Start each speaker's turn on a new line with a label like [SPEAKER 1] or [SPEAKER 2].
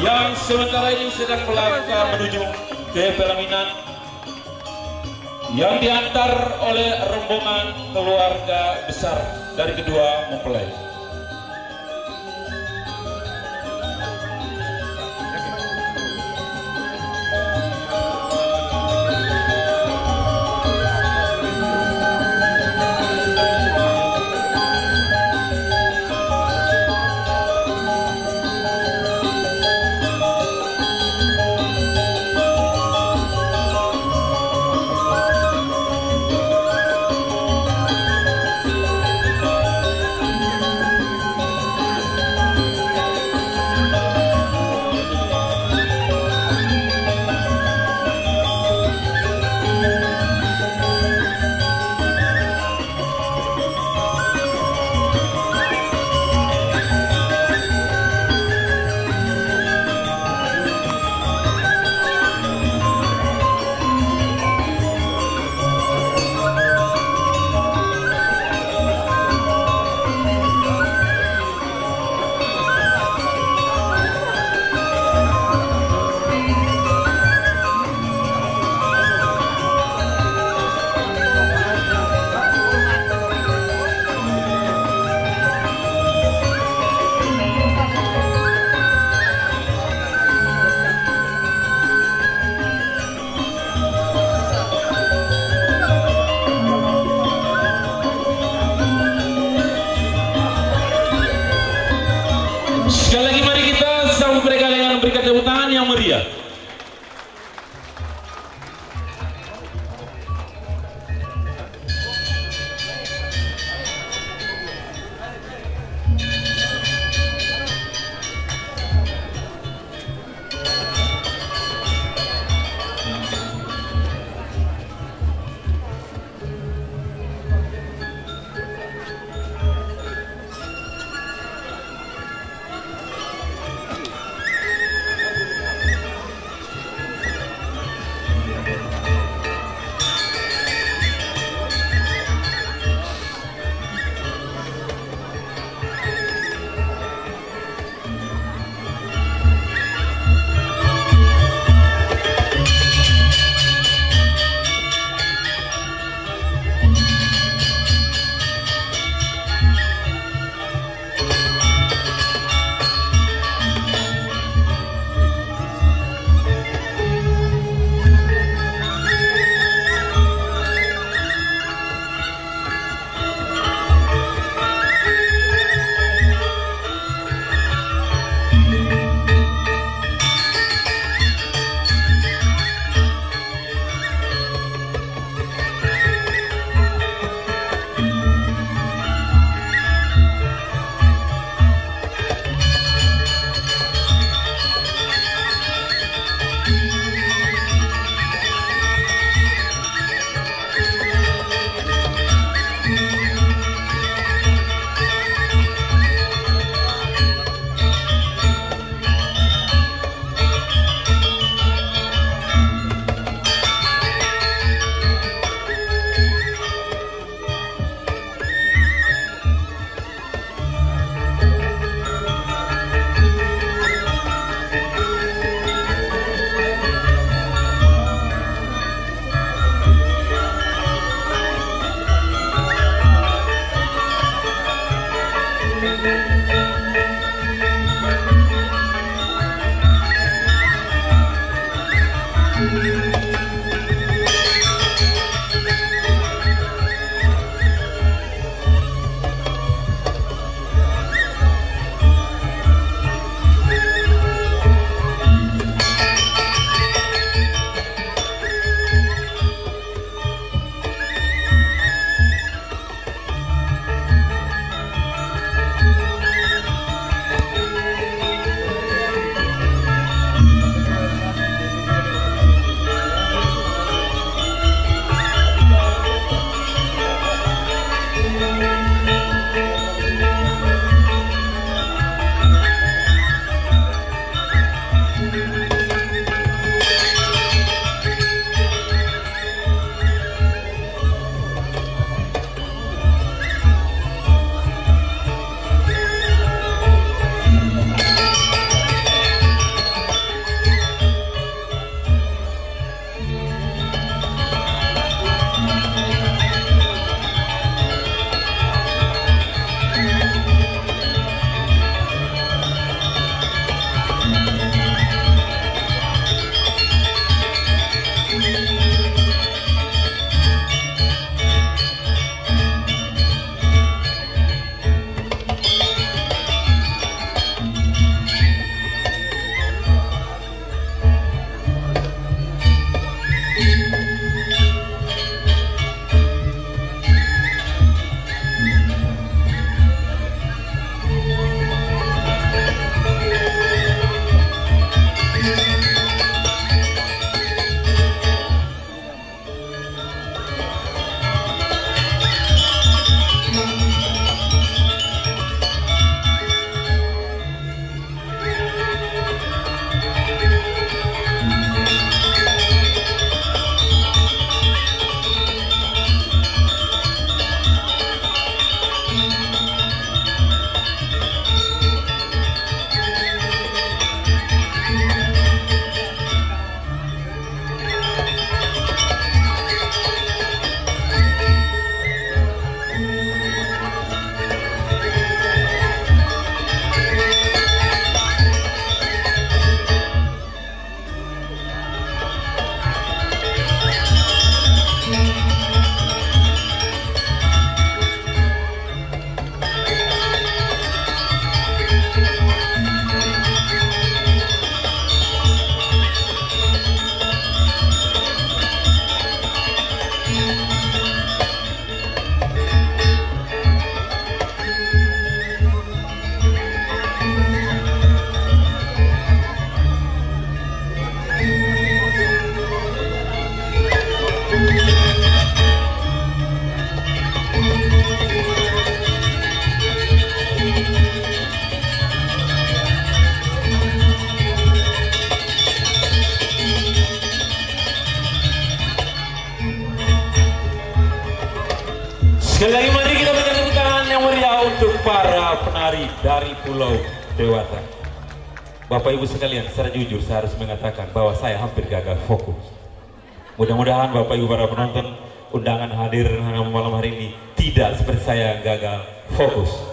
[SPEAKER 1] yang sementara ini sedang melangkah menuju ke pelaminan yang diantar oleh rombongan keluarga besar dari kedua mempelai. Maria.
[SPEAKER 2] Sekali lagi mari kita berikan tangan yang meriah untuk para penari dari Pulau Dewata. Bapak Ibu sekalian, secara jujur saya harus mengatakan bahwa saya hampir gagal fokus. Mudah-mudahan Bapak Ibu para penonton undangan hadir malam hari ini tidak seperti saya gagal fokus.